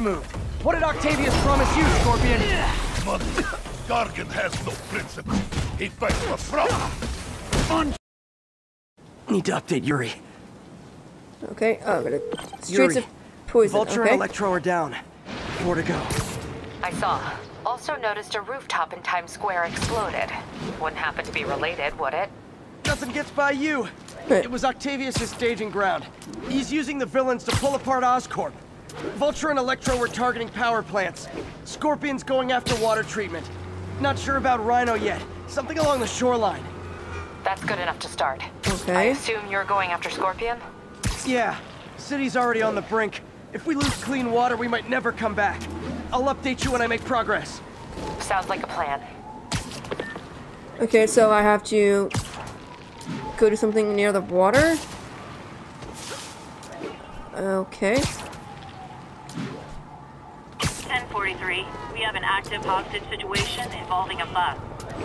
removed. What did Octavius promise you, Scorpion? Mother, Gargan has no principle. He fights for profit. Need to update Yuri. Okay, oh, I'm gonna... Streets Yuri, of Poison, Vulture okay. and Electro are down. Four to go. I saw. Also noticed a rooftop in Times Square exploded. Wouldn't happen to be related, would it? Nothing gets by you. It was Octavius' staging ground. He's using the villains to pull apart Oscorp. Vulture and Electro were targeting power plants. Scorpion's going after water treatment. Not sure about Rhino yet. Something along the shoreline. That's good enough to start. Okay. I assume you're going after Scorpion? Yeah, city's already on the brink. If we lose clean water, we might never come back. I'll update you when I make progress. Sounds like a plan. Okay, so I have to go to something near the water. Okay. 1043, we have an active hostage situation involving a bus.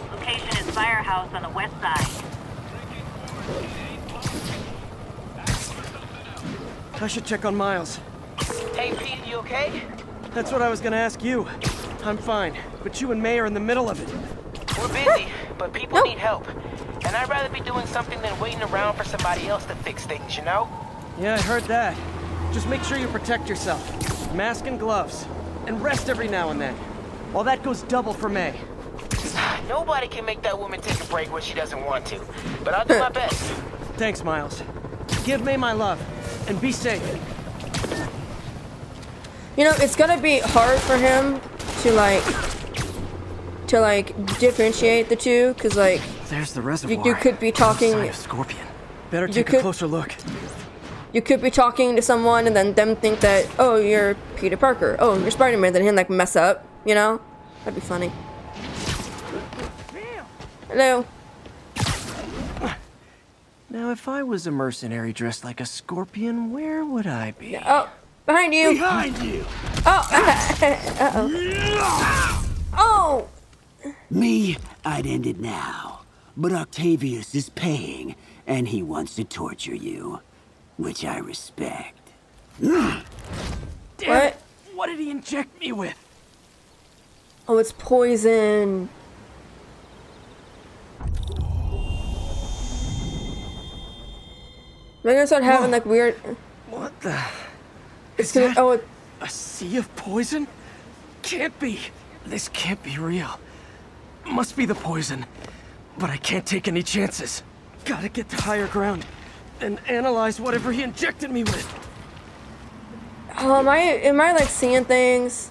Location is Firehouse on the west side. I should check on Miles. Hey, Pete, you okay? That's what I was gonna ask you. I'm fine, but you and May are in the middle of it. We're busy, but people need help. And I'd rather be doing something than waiting around for somebody else to fix things, you know? Yeah, I heard that. Just make sure you protect yourself. Mask and gloves. And rest every now and then. While that goes double for May. Nobody can make that woman take a break when she doesn't want to. But I'll do my best. Thanks, Miles. Give May my love. And be safe. You know, it's gonna be hard for him to like to like differentiate the two, cause like There's the you, reservoir. you could be talking Sign of Scorpion. Better You take a could- closer look. You could be talking to someone and then them think that oh you're Peter Parker, oh you're Spider Man, then him like mess up, you know? That'd be funny. Hello. Now, if I was a mercenary dressed like a scorpion, where would I be? Oh, behind you. Behind you! Oh, uh oh. Oh, Me, I'd end it now. But Octavius is paying, and he wants to torture you. Which I respect. Damn What? What did he inject me with? oh, it's poison. They're gonna start having like weird. What the? It's gonna. Oh, it, a sea of poison? Can't be. This can't be real. Must be the poison. But I can't take any chances. Gotta get to higher ground and analyze whatever he injected me with. oh, am I? Am I like seeing things?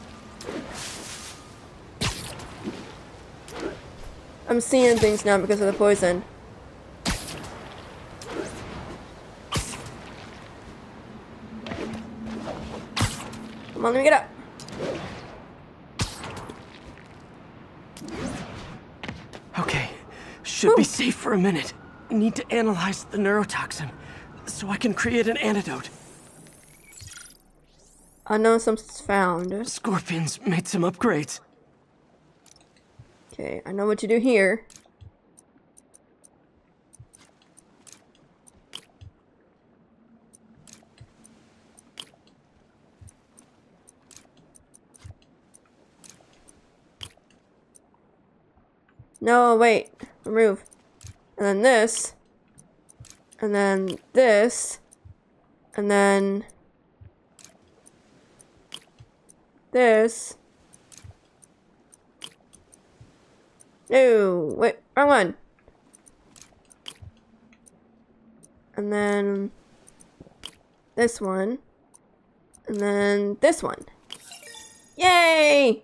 I'm seeing things now because of the poison. Come on, let me get up. Okay, should be oh. safe for a minute. Need to analyze the neurotoxin so I can create an antidote. Unknown substance found. Scorpions made some upgrades. Okay, I know what to do here. No, wait. Remove. And then this. And then this. And then this. No, wait, wrong one. And then this one. And then this one. Yay!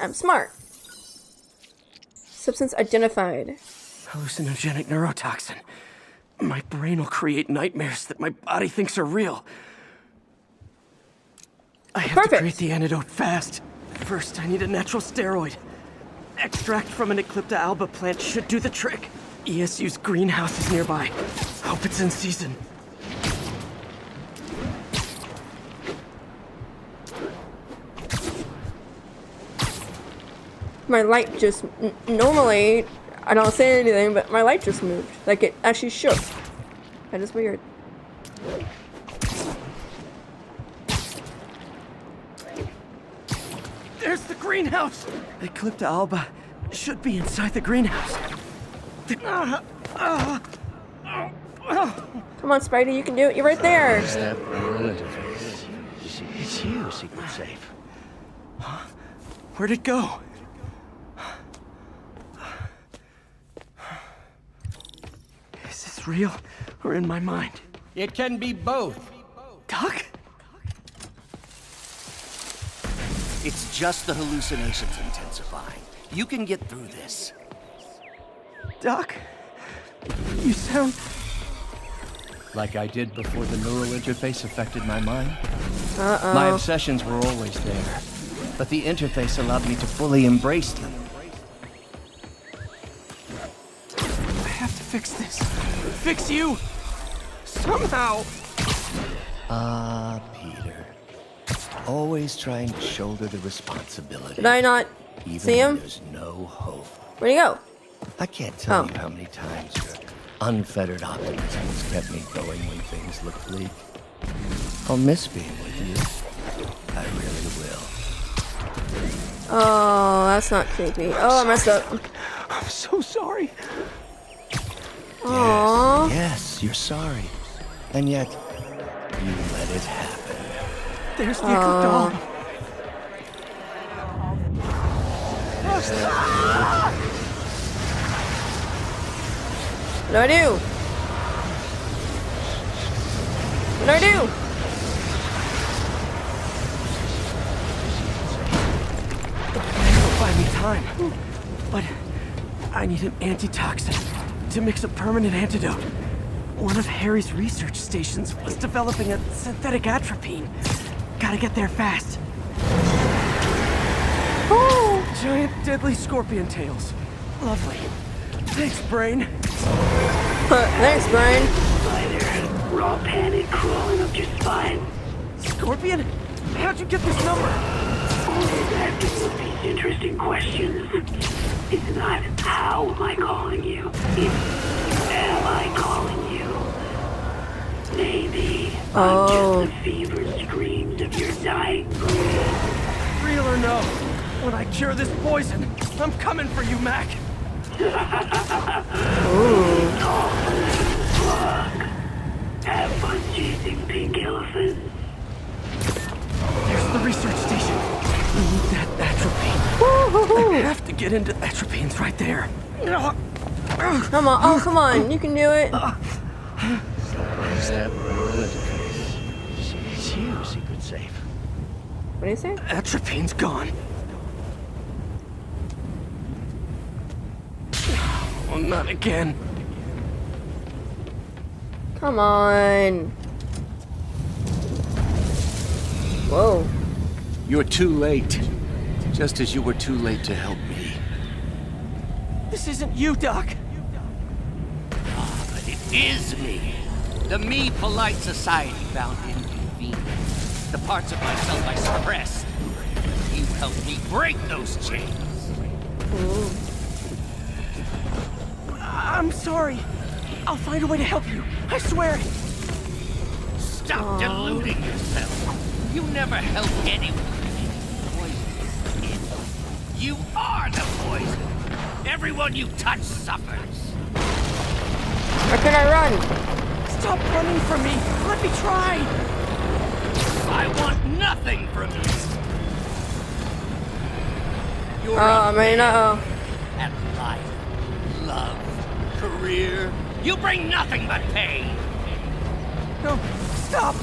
I'm smart. Substance identified. Hallucinogenic neurotoxin. My brain will create nightmares that my body thinks are real. I have to Perfect. create the antidote fast. First, I need a natural steroid. Extract from an Eclipta alba plant should do the trick. ESU's greenhouse is nearby. Hope it's in season. My light just normally I don't say anything, but my light just moved. Like it actually shook. That is weird. There's the greenhouse! The Eclipta alba should be inside the greenhouse. Ah, ah, ah, ah. Come on, Spidey, you can do it. You're right there. That neural interface. It's you, Secret Safe. Where'd it go? Is this real or in my mind? It can be both. Doc? It's just the hallucinations intensifying. You can get through this. Doc? You sound. Like I did before the neural interface affected my mind. Uh-oh. My obsessions were always there, but the interface allowed me to fully embrace them. I have to fix this. Fix you! Somehow! Ah, Peter. Always trying to shoulder the responsibility. Did I not even see him? There's no hope. Where'd he go? I can't tell Oh. you how many times your unfettered optimism has kept me going when things look bleak. I'll miss being with you. I really will. Oh, that's not creepy. Oh, I messed up. I'm so sorry. Aww. Yes, you're sorry. And yet, you let it happen. There's the Eclipta alba. What do I do? What do I do? It'll buy me time. But I need an antitoxin to mix a permanent antidote. One of Harry's research stations was developing a synthetic atropine. Gotta get there fast. Oh, giant deadly scorpion tails. Lovely. Thanks, Brain. Uh, thanks, Brian. Spider, raw panic crawling up your spine. Scorpion? How'd you get this number? Always asking these interesting questions. It's not how am I calling you, it's am I calling you. Maybe Oh. I'm just oh. the fevered screams of your dying breath. Real or no? When I cure this poison, I'm coming for you, Mac. Have fun chasing pink elephants. There's the research station. We need that atropine. I have to get into atropines right there. Come on. Oh, come on. You can do it. Is that neural interface? It's you, Secret Safe. What do you say? Atropine's gone. Oh, not again. Come on. Whoa. You're too late. Just as you were too late to help me. This isn't you, Doc. Ah, but it is me. The me polite society found inconvenient. The parts of myself I suppressed. You helped me break those chains. Oh. I'm sorry. I'll find a way to help you. I swear. Stop deluding yourself. You never help anyone. Poison is in. You are the poison. Everyone you touch suffers. Where can I run? Stop running from me. Let me try. I want nothing from you. You're Oh, I mean, uh at life, love, career. You bring nothing but pain. No, stop.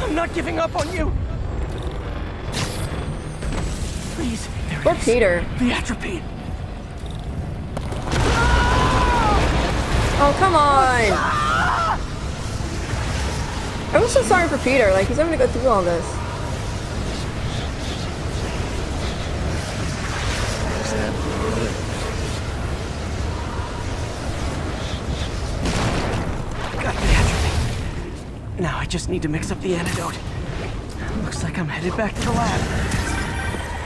I'm not giving up on you. Please. There oh. Poor is. Peter. The atropine. Oh, come on. I was so sorry for Peter. Like, he's having to go through all this. Is that neural interface? Got the atropine. Now I just need to mix up the antidote. Looks like I'm headed back to the lab.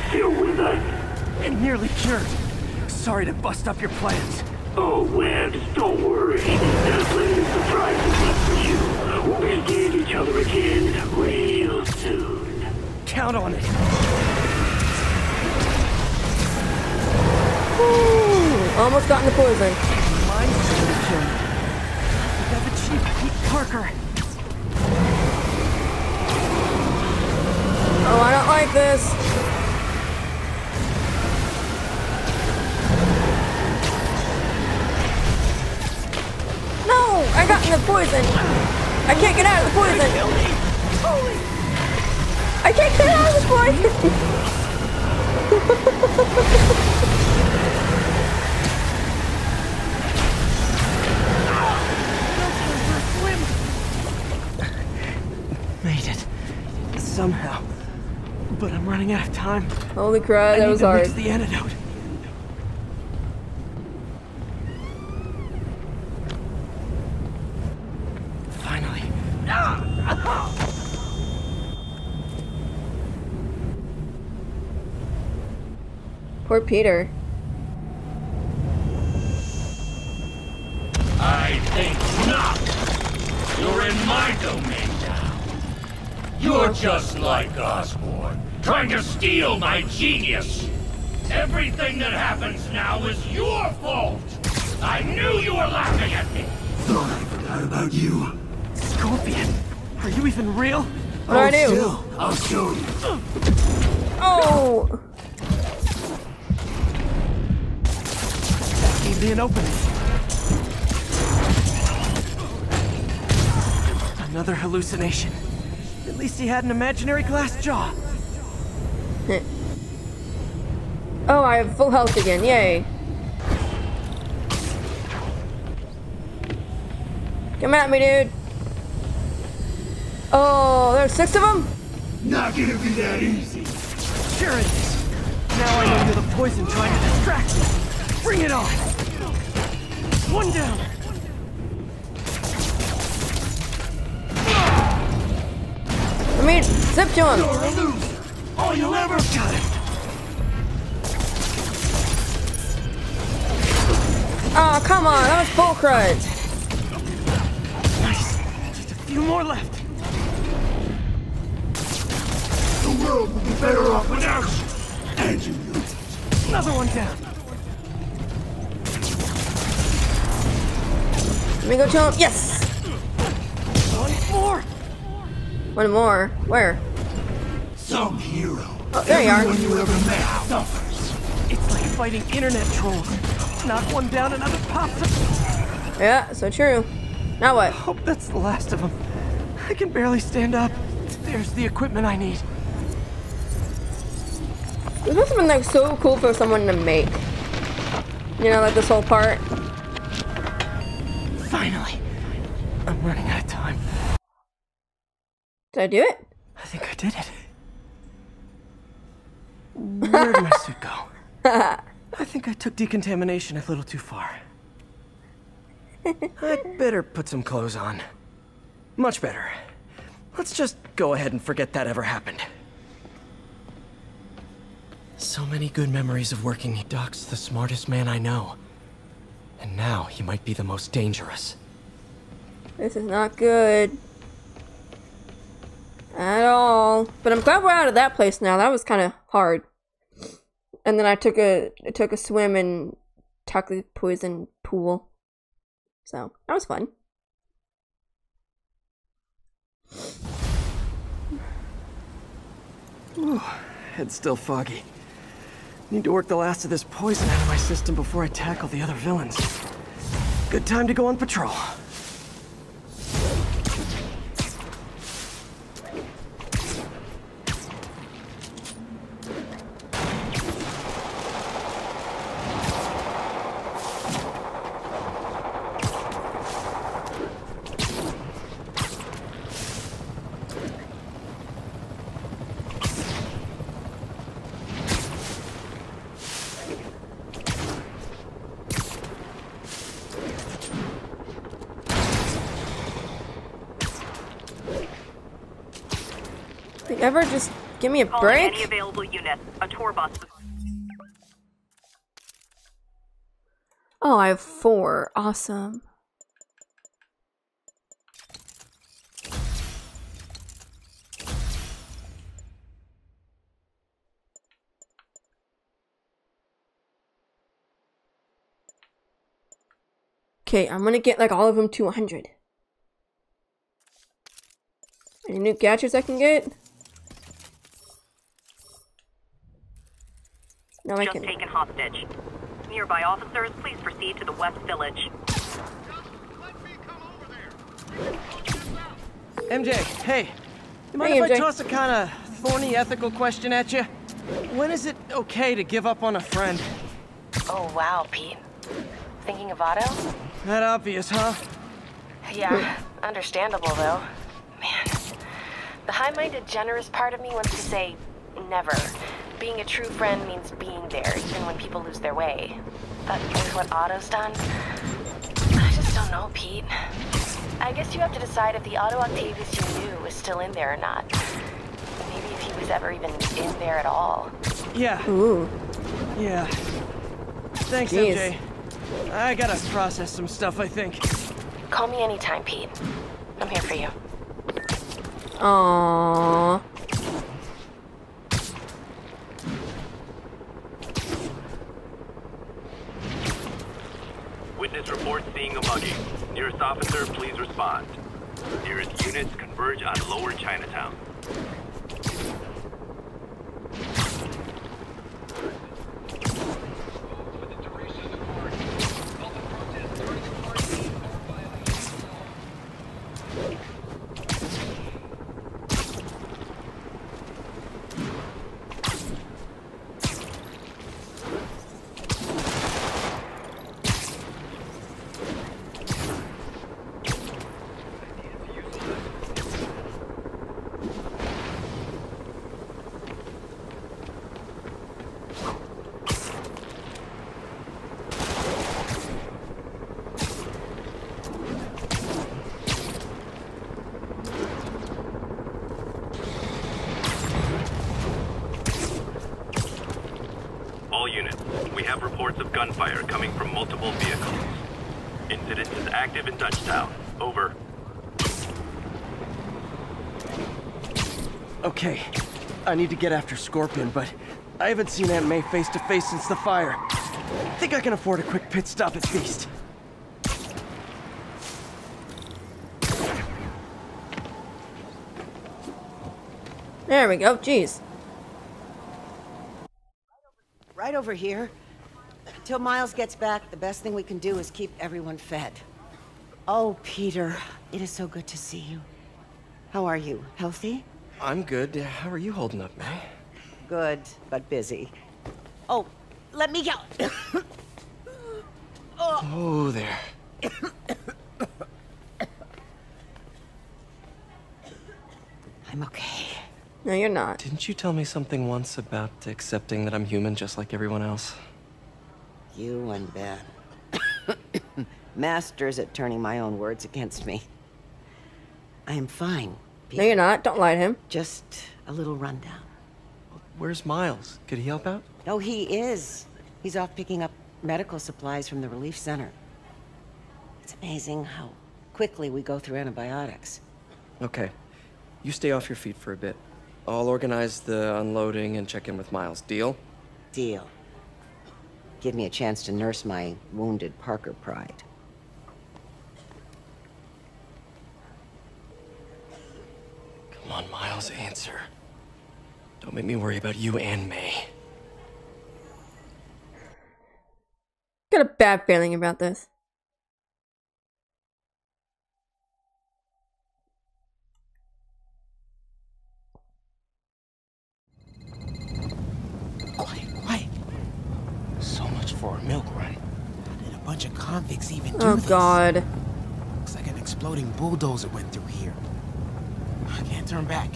Still with us? And nearly cured. Sorry to bust up your plans. Oh, Webs, don't worry. There's plenty of surprises left for you. We'll be seeing each other again real soon. Count on it. Ooh, almost gotten the poison. Mind solution. Got the chief Pete Parker. Oh, I don't like this. I got in the poison. I can't get out of the poison. Holy! I can't get out of the poison. Made it. Somehow. But I'm running out of time. Holy crap, I that need was to hard. mix the antidote. Finally. Poor Peter. I think not. You're in my domain now. You're just like Osborn, trying to steal my genius. Everything that happens now is your fault. I knew you were laughing at me. Thought I forgot about you. Scorpion, are you even real? What do I do? Still, I'll show you. Oh! Gave me an opening. Another hallucination. At least he had an imaginary glass jaw. Oh, I have full health again. Yay. Come at me, dude. Oh, there's six of them? Not gonna be that easy. Sure it is. Now I know you're the poison trying to distract me. Bring it on. One down. I mean, zip to him. Oh, You're a loser. All you'll ever Got it. Oh, come on. That was bull crud. Nice. Just a few more left. The world would be better off without you. And you knew it. Another one down. Let me go to him. Yes! One more. One more. Where? Some hero. Oh, there you are. You ever met suffers. It's like fighting internet trolls. Knock one down, another pops up. Yeah, so true. Now what? Hope that's the last of them. I can barely stand up. There's the equipment I need. This must have been like so cool for someone to make. You know, like this whole part. Finally. I'm running out of time. Did I do it? I think I did it. Where'd my suit go? I think I took decontamination a little too far. I'd better put some clothes on. Much better. Let's just go ahead and forget that ever happened. So many good memories of working. Doc's the smartest man I know. And now he might be the most dangerous. This is not good. At all. But I'm glad we're out of that place now. That was kind of hard. And then I took a I took a swim in toxic poison pool. So that was fun. Head's still foggy. Need to work the last of this poison out of my system before I tackle the other villains. Good time to go on patrol. Ever just give me a Calling break? any available units. A tour bus. Oh, I have four. Awesome. Okay, I'm gonna get like all of them to 100. Any new gadgets I can get? No, I Just can. taken hostage. Nearby officers, please proceed to the West Village. MJ, hey. You mind Hey, if I MJ. toss a kind of thorny ethical question at you? When is it okay to give up on a friend? Oh, wow, Pete. Thinking of Otto? That obvious, huh? Yeah, understandable though. Man, the high minded, generous part of me wants to say never. Being a true friend means being there, even when people lose their way. But with what Otto's done, I just don't know, Pete. I guess you have to decide if the Otto Octavius you knew is still in there or not. Maybe if he was ever even in there at all. Yeah, Ooh. yeah. Thanks, Jeez. MJ. I gotta process some stuff, I think. Call me anytime, Pete. I'm here for you. Aww. Witness report seeing a mugging. Nearest officer, please respond. Nearest units converge on Lower Chinatown. All units, we have reports of gunfire coming from multiple vehicles. Incident is active in Dutchtown. Over. Okay, I need to get after Scorpion, but I haven't seen Aunt May face to face since the fire. I Think I can afford a quick pit stop at Feast. There we go. Jeez. Right over here. Until Miles gets back, the best thing we can do is keep everyone fed. Oh, Peter, it is so good to see you. How are you? Healthy? I'm good. How are you holding up, May? Good, but busy. Oh, let me go. Oh. oh, there. I'm okay. No, you're not. Didn't you tell me something once about accepting that I'm human just like everyone else? You and Ben. Masters at turning my own words against me. I am fine. No, you're not. Don't lie to him. Just a little rundown. Where's Miles? Could he help out? Oh, he is. He's off picking up medical supplies from the relief center. It's amazing how quickly we go through antibiotics. Okay. You stay off your feet for a bit. I'll organize the unloading and check in with Miles. Deal? Deal. Give me a chance to nurse my wounded Parker pride. Come on, Miles, answer. Don't make me worry about you and May. Got a bad feeling about this. Quiet, quiet. So much for a milk run. How did a bunch of convicts even do Oh this? God. Looks like an exploding bulldozer went through here. I can't turn back.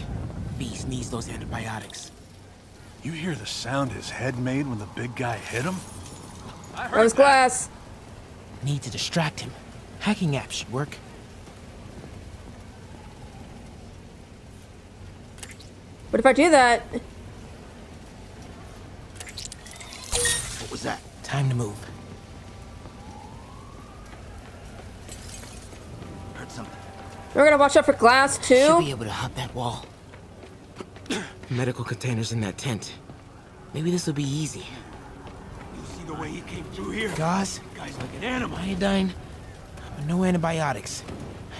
Feast needs those antibiotics. You hear the sound his head made when the big guy hit him? That was glass. Need to distract him. Hacking app should work. But if I do that, What was that? Time to move. Heard something. We're gonna watch out for glass too. Should too. be able to hop that wall. Medical containers in that tent. Maybe this will be easy. You see the way he came through here? Gauze, Guy's like an animal. iodine, but no antibiotics.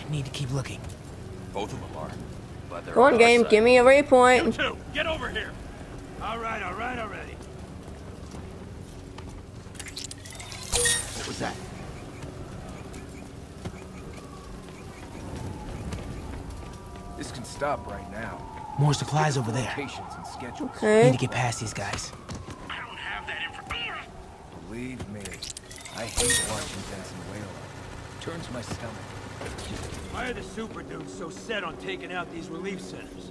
I need to keep looking. Both of them are. But they're Go on, our game. Give me a waypoint. Two, get over here. All right, all right, already. What was that? This can stop right now. More supplies over there. Locations and. Okay. Need to get past these guys. I don't have that information. Believe me, I hate watching Benson wail. Turns my stomach. Why are the super dudes so set on taking out these relief centers?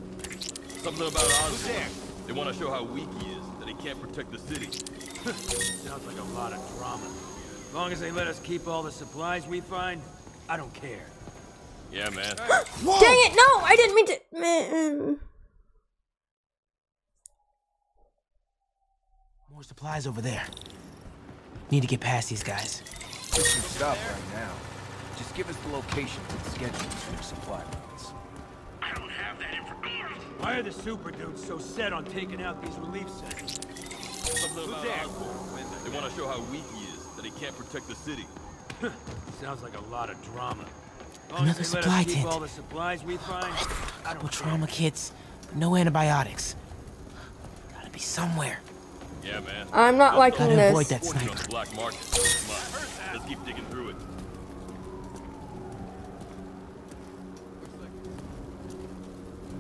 Something about Osborn. They want to show how weak he is, that he can't protect the city. Sounds like a lot of drama. As long as they let us keep all the supplies we find, I don't care. Yeah, man. Dang it! No, I didn't mean to. Man. More supplies over there. Need to get past these guys. This can stop right now. Just give us the locations and schedules for your supply runs. Why are the super dudes so set on taking out these relief centers? Something about Osborn. They want to show how weak he is, that he can't protect the city. Sounds like a lot of drama. As long Another as they let supply tent. all the supplies we find, I Couple don't trauma kits, but no antibiotics. Gotta be somewhere. Yeah, man. I'm not liking Gotta this. avoid that Fortune on sniper. the black market. Come on, let's keep digging through it.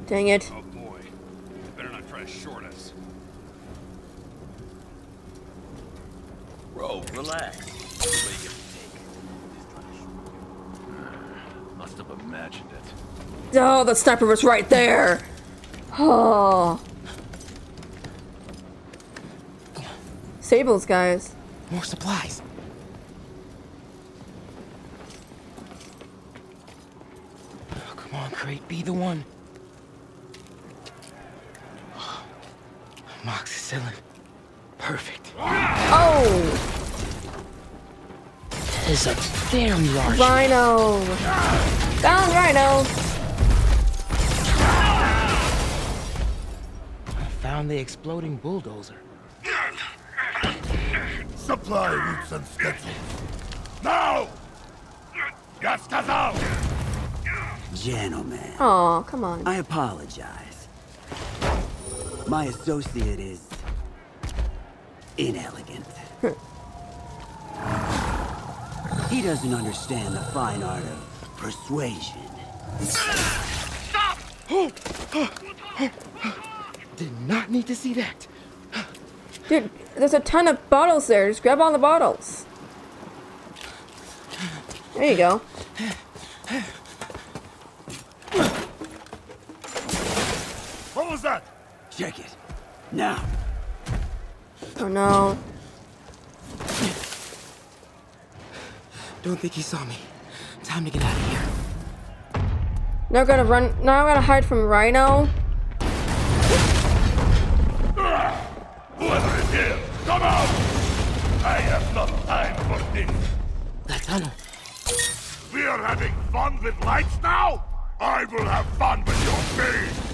Dang it. Oh boy. Better not try to short us. Bro, relax. Everybody gets Must have imagined it. Oh, the sniper was right there. Oh. Sables, guys. More supplies. Oh, come on, Crate, be the one. Amoxicillin. Perfect. Oh, That is a damn large. Rhino. Found Rhino. I found the exploding bulldozer. Supply routes and schedules. Now! Gas! Gentlemen, Oh, come on. I apologize. My associate is inelegant. he doesn't understand the fine art of persuasion. Stop! Did not need to see that. Dude, there's a ton of bottles there. Just grab all the bottles. There you go. What was that? Check it. Now. Oh no. Don't think he saw me. Time to get out of here. Now I gotta run. Now I gotta hide from Rhino. Whoever is here, come out! I have not time for this. That tunnel. We are having fun with lights now? I will have fun with your face!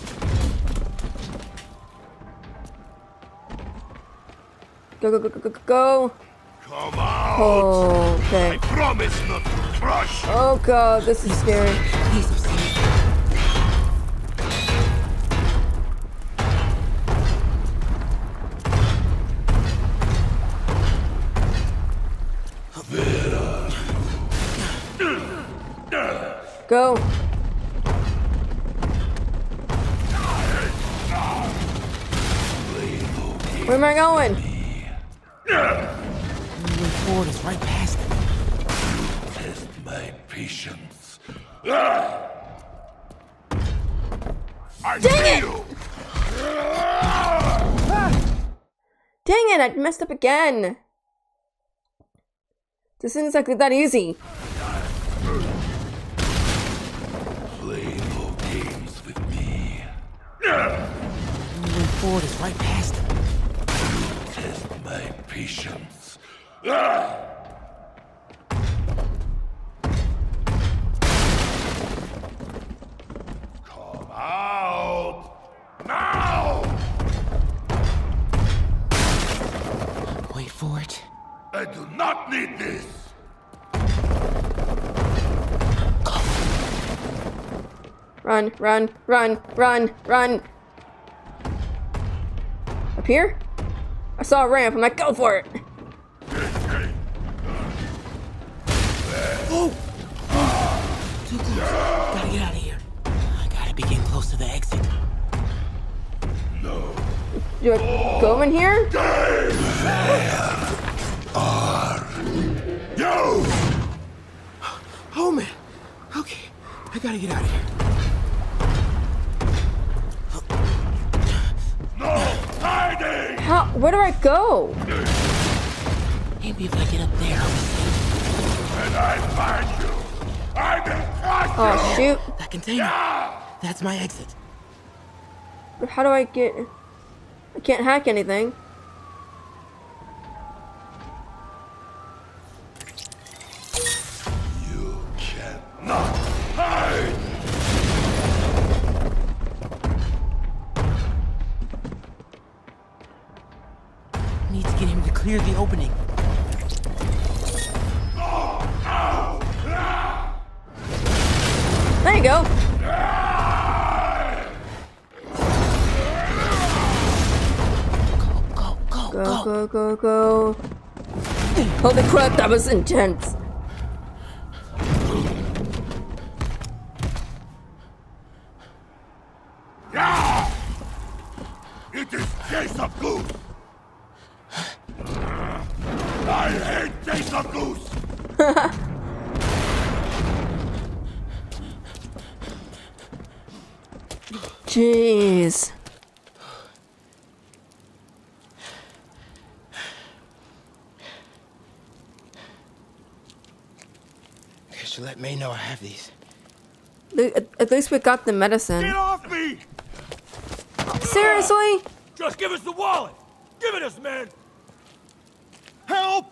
Go, go, go, go, go, go, go. Come out! Oh, okay. I promise not to crush! Oh god, this is scary. Go. Where am I going? Moving forward is right past them. Test my patience. Ah! I Dang see it! you! Dang it, I messed up again. This isn't exactly that easy. Play no games with me. Moving forward is right past them. Test my patience wait for it I do not need this! Run, run, run, run, run! Up here? I saw a ramp, I'm like, go for it! Oh! Too close. Gotta get out of here. I gotta be getting close to the exit. Do I go in here? You! Oh man. Okay. I gotta get out of here. No! Hiding! How? Where do I go? Maybe if I get up there, I find you! I will crush Oh shoot! That container. That's my exit. But how do I get? I can't hack anything. You cannot hide! Need to get him to clear the opening. There you go. Go, go, Go, go, go, go. Holy crap, that was intense. Yeah! It is Jason Goose! I hate Jason Goose! Jeez. Okay, so let May know I have these. At at least we got the medicine. Get medicine. off me! Seriously? Just give us the wallet! Give it us, man! Help!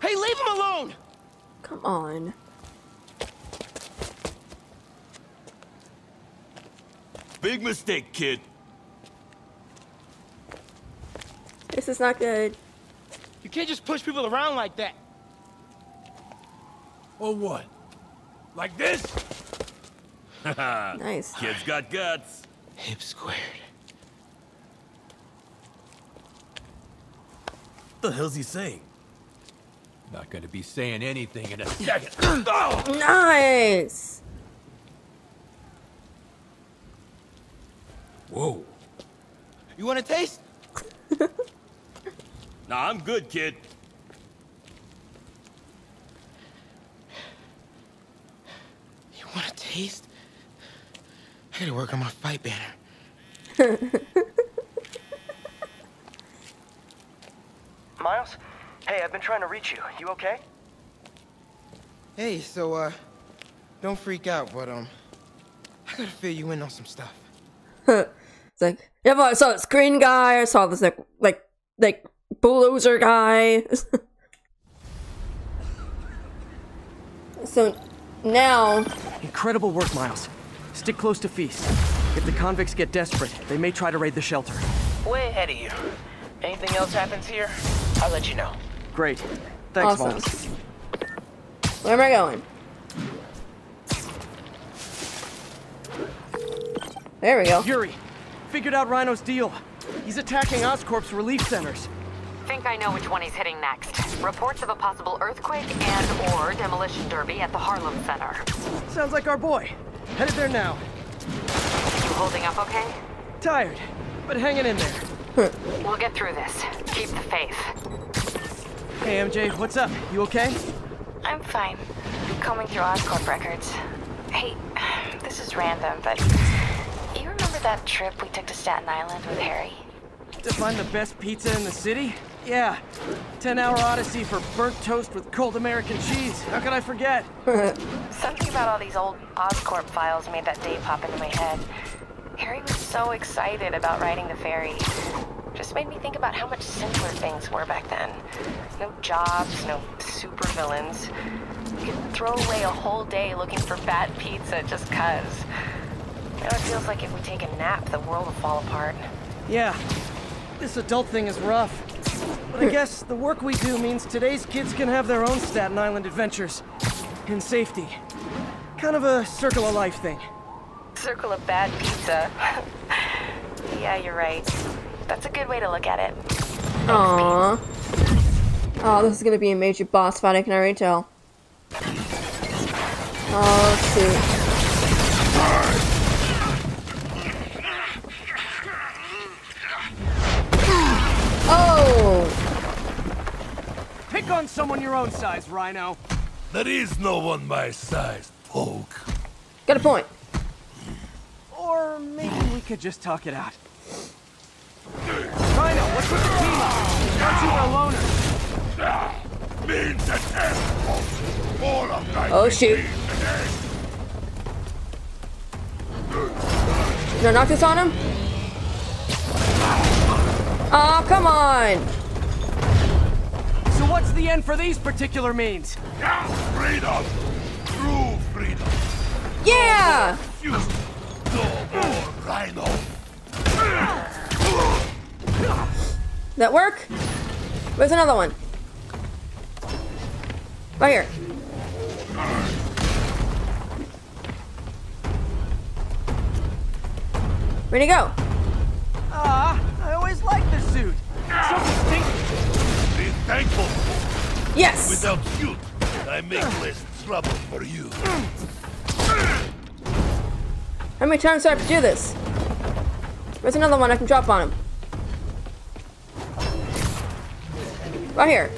Hey, leave him alone! Come on. Big mistake, kid. This is not good. You can't just push people around like that. Or what? Like this? Nice. Kid's got guts. Hip squared. What the hell's he saying? Not gonna be saying anything in a second. oh! Nice. Whoa. You want a taste? Nah, I'm good, kid. You want a taste? I gotta work on my fight banner. Miles? Hey, I've been trying to reach you. You okay? Hey, so, uh, don't freak out, but, um, I gotta fill you in on some stuff. it's like, yeah, but I saw this green guy. I saw this like like like bulldozer guy. so now, Incredible work, Miles. Stick close to Feast. If the convicts get desperate, they may try to raid the shelter. Way ahead of you. Anything else happens here, I'll let you know. Great. Thanks, Awesome. Miles. where am I going? There we go. Yuri, figured out Rhino's deal. He's attacking Oscorp's relief centers. Think I know which one he's hitting next. Reports of a possible earthquake and or demolition derby at the Harlem Center. Sounds like our boy. Headed there now. You holding up okay? Tired, but hanging in there. We'll get through this. Keep the faith. Hey, MJ, what's up? You okay? I'm fine. Combing through Oscorp records. Hey, this is random, but you remember that trip we took to Staten Island with Harry? To find the best pizza in the city? Yeah. 10 hour odyssey for burnt toast with cold American cheese. How could I forget? Something about all these old Oscorp files made that day pop into my head. Harry was so excited about riding the ferry. Just made me think about how much simpler things were back then. No jobs, no supervillains. You could throw away a whole day looking for bad pizza just cuz. Now it feels like if we take a nap, the world will fall apart. Yeah. This adult thing is rough. But I guess the work we do means today's kids can have their own Staten Island adventures. In safety. Kind of a circle of life thing. Circle of bad pizza. yeah, you're right. That's a good way to look at it. Aww. Oh, this is gonna be a major boss fight, I can already tell. Oh, let's Pick on someone your own size, Rhino. There is no one my size, Poke. Got a point. Or maybe we could just talk it out. Rhino, what's with the team up? Thought you were a loner. Means attack, Poke. All of my Oh, shoot. Did I knock this on him? Oh, come on! So what's the end for these particular means? Yeah, Freedom! True freedom! Yeah! You no more rhino! That work? Where's another one? Right here. Where'd he go? Ah, I always liked this suit. So distinct. Be thankful! Yes! Without you, I make less trouble for you. How many times do I have to do this? There's another one I can drop on him? Right here.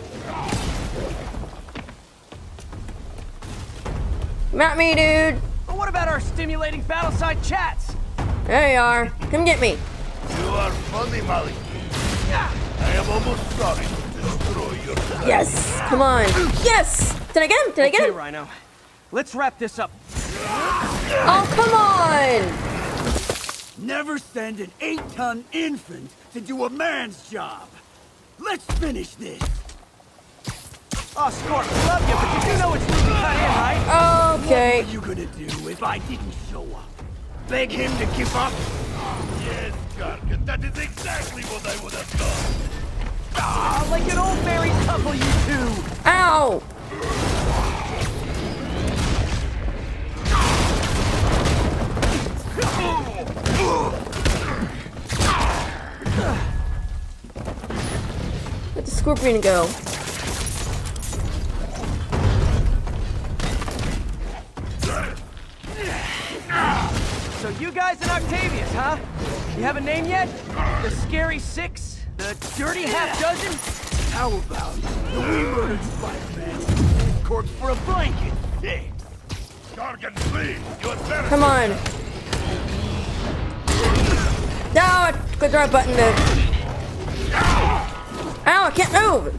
Come at me, dude. But what about our stimulating battleside chats? There you are. Come get me. You are funny, Malik. I am almost sorry to destroy your plan. Yes. Come on. Yes. Did I get him? Did I get Okay, him? Rhino. Let's wrap this up. Oh, come on. Never send an eight-ton infant to do a man's job. Let's finish this. Oh, Scorp, love you, but you do know it's Ruby cut in, right? Okay. What were you gonna do if I didn't show up? Beg him to give up? Yes, Gargan, that is exactly what I would have done. Ah, like an old married couple, you two. Ow. Where'd the scorpion go? So you guys in Octavius, huh? You have a name yet? The Scary Six? The Dirty Half Dozen? How about the we murdered Spider-Man? Corpse for a blanket. Six. Gargan, please, you embarrass Come on. No, I clicked the right button to... Ow, I can't move.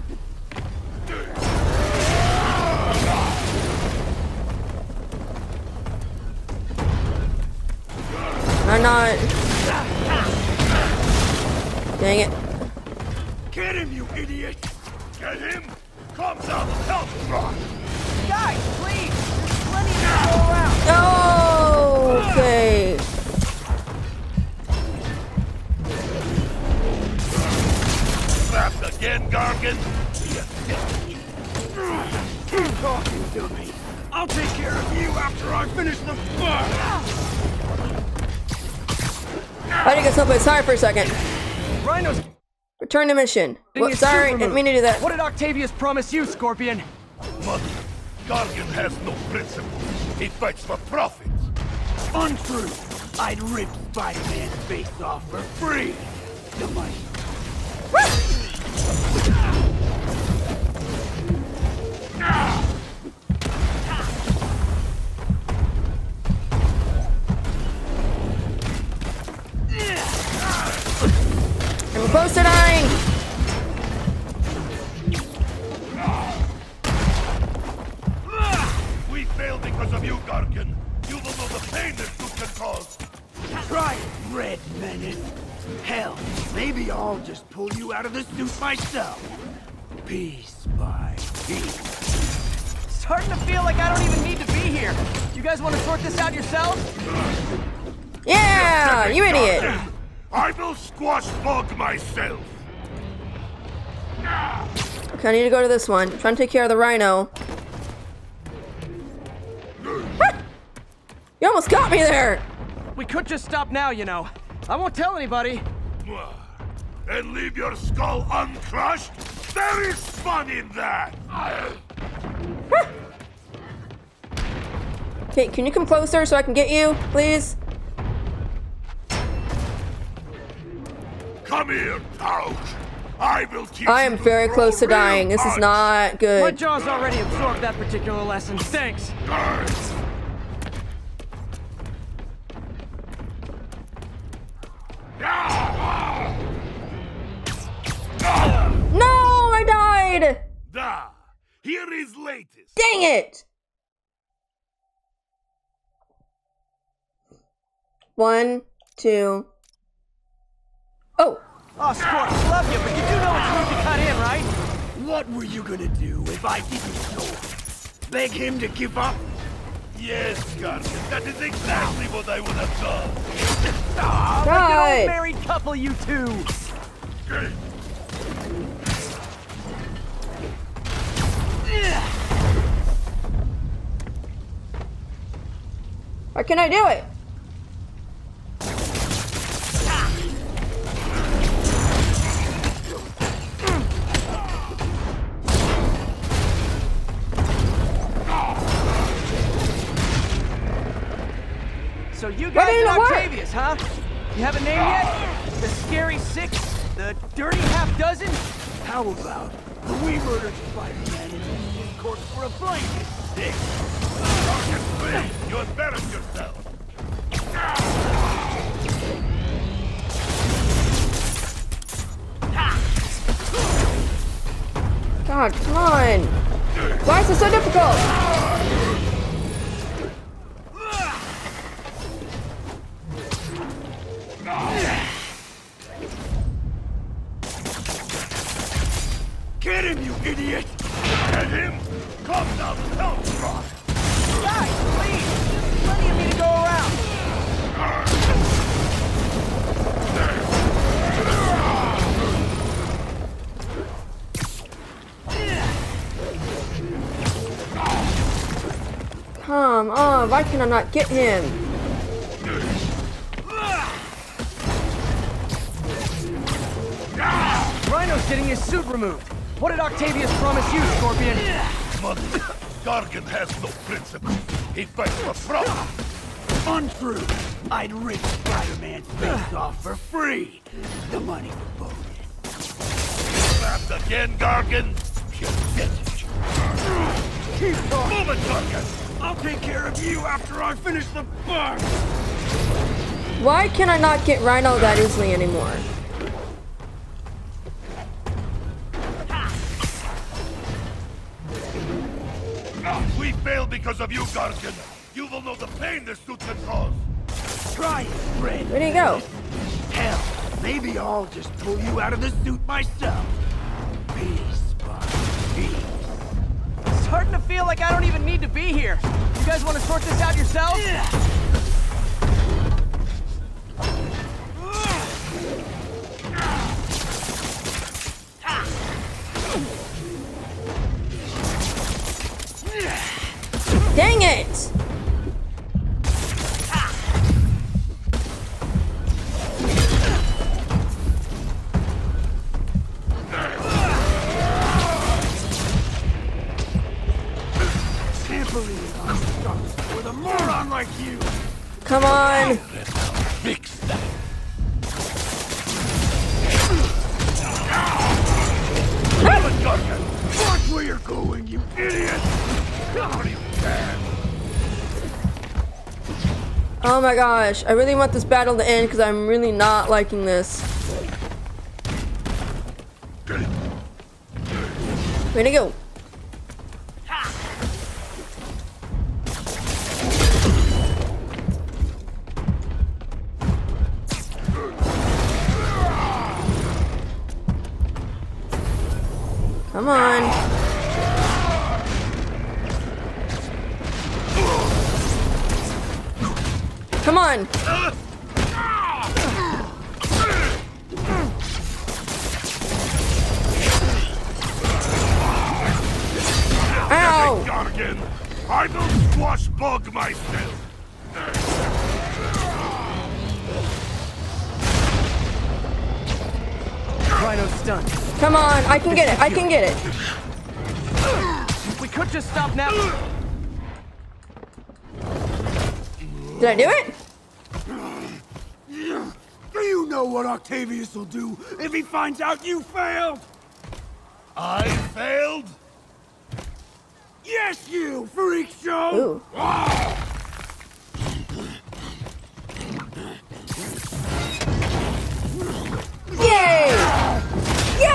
I'm not. Dang it. Get him, you idiot! Get him! Come down, help, Rock! Guys, please! There's plenty of them to go around! Oh, okay. Trapped again, Gargan? Talking to me. I'll take care of you after I finish the fight. I didn't get someplace higher for a second. Rhino's Return to mission. getting Whoop, sorry, suit didn't mean to do that. What did Octavius promise you, Scorpion? Mother, Gargan has no principles. He fights for profit. Untrue. I'd rip Spider-Man's face off for free. To my Piece by piece. Starting to feel like I don't even need to be here. You guys want to sort this out yourselves? Yeah, you idiot. I will squash Bug myself. Okay, I need to go to this one. trying to take care of the rhino. You almost got me there! We could just stop now, you know. I won't tell anybody. And leave your skull uncrushed? There is fun in that! Okay, can you come closer so I can get you, please? Come here, Touch! I will teach I am very close to real dying. This is punch. not My good. jaw's already absorbed that particular lesson. Thanks. No, Here is latest. Dang it! One, two. Oh, Oh, Scorch, love you, but you do know it's rude to cut in, right? What were you gonna do if I didn't know? Beg him to give up? Yes, Gargan, that is exactly what I would have done. Like God. an old married couple, you two. Why can I do it? So you guys and work? Octavius, huh? You have a name yet? The Scary Six? The Dirty Half Dozen? How about we murdered Spider-Man and use his corpse for a blanket? Dick. Gargan, please, you embarrass yourself. God, come on. Why is it so difficult? On, why can I not get him? Rhino's getting his suit removed. What did Octavius promise you, Scorpion? Money. Gargan has no principle. He fights for profit. Untrue. I'd rip Spider-Man's face off for free. The money for both. Trapped again, Gargan? You'll get it. Keep talking. Move it, Gargan! I'll take care of you after I finish the bar. Why can I not get Rhino that easily anymore? Ah, we failed because of you, Gargan. You will know the pain this suit can cause. Try it, Red. Where'd he go? Hell, maybe I'll just pull you out of the suit myself. Peace, by peace. Starting to feel like I don't even need to be here. You guys want to sort this out yourselves? Dang it! Oh my gosh, I really want this battle to end because I'm really not liking this. Way to go. I can get it. I can get it. We could just stop now. Did I do it? Do you know what Octavius will do if he finds out you failed? I failed? Yes, you freak show! Yay!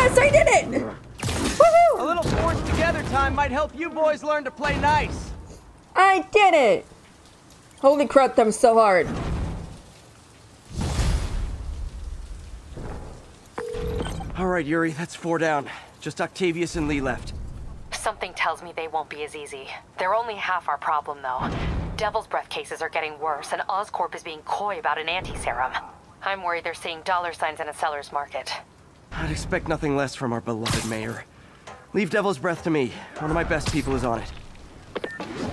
Yes, I did it! Woohoo! A little forced together time might help you boys learn to play nice. I did it! Holy crap, that was so hard. All right, Yuri, that's four down. Just Octavius and Li left. Something tells me they won't be as easy. They're only half our problem, though. Devil's Breath cases are getting worse, and Oscorp is being coy about an anti-serum. I'm worried they're seeing dollar signs in a seller's market. I'd expect nothing less from our beloved mayor. Leave Devil's Breath to me. One of my best people is on it.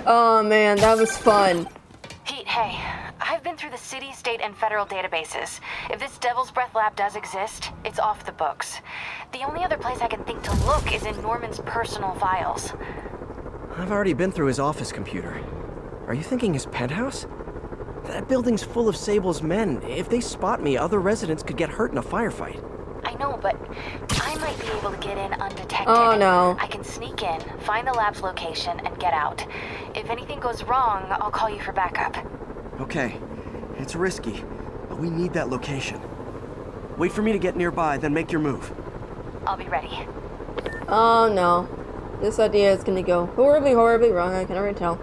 Oh man, that was fun. Pete, hey. I've been through the city, state, and federal databases. If this Devil's Breath lab does exist, it's off the books. The only other place I can think to look is in Norman's personal files. I've already been through his office computer. Are you thinking his penthouse? That building's full of Sable's men. If they spot me, other residents could get hurt in a firefight. I know, but I might be able to get in undetected. Oh, no. I can sneak in, find the lab's location, and get out. If anything goes wrong, I'll call you for backup. Okay. It's risky, but we need that location. Wait for me to get nearby, then make your move. I'll be ready. Oh no. This idea is gonna go horribly, horribly wrong, I can already tell.